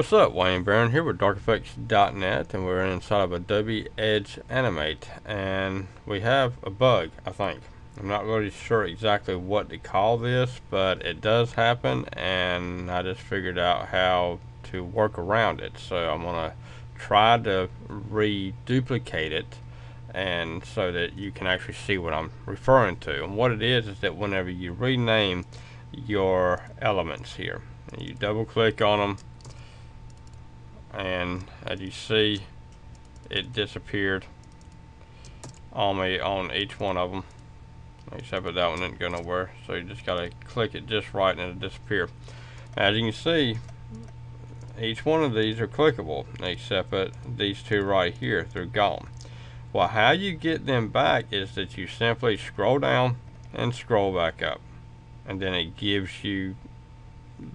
What's up, Wayne Barron here with DarkEffects.net and we're inside of Adobe Edge Animate and we have a bug, I think. I'm not really sure exactly what to call this, but it does happen and I just figured out how to work around it. So I'm going to try to reduplicate it and so that you can actually see what I'm referring to. And what it is is that whenever you rename your elements here, you double click on them and as you see it disappeared on me on each one of them except for that one didn't go nowhere so you just gotta click it just right and it'll disappear. As you can see each one of these are clickable except that these two right here they're gone. Well how you get them back is that you simply scroll down and scroll back up and then it gives you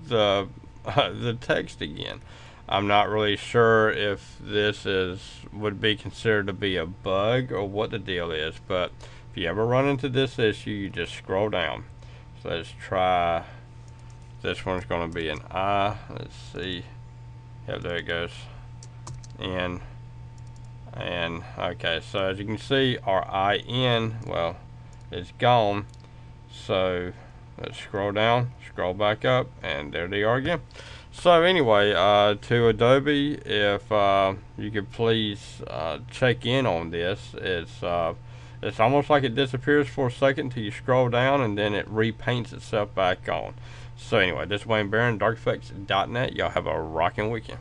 the uh, the text again I'm not really sure if this is would be considered to be a bug or what the deal is, but if you ever run into this issue, you just scroll down. So let's try, this one's going to be an I. Let's see. Yep, there it goes. N. And, okay, so as you can see, our IN, well, is gone. So let's scroll down, scroll back up, and there they are again. So anyway, uh, to Adobe, if uh, you could please uh, check in on this, it's uh, it's almost like it disappears for a second until you scroll down and then it repaints itself back on. So anyway, this is Wayne Barron, DarkEffects.net. Y'all have a rocking weekend.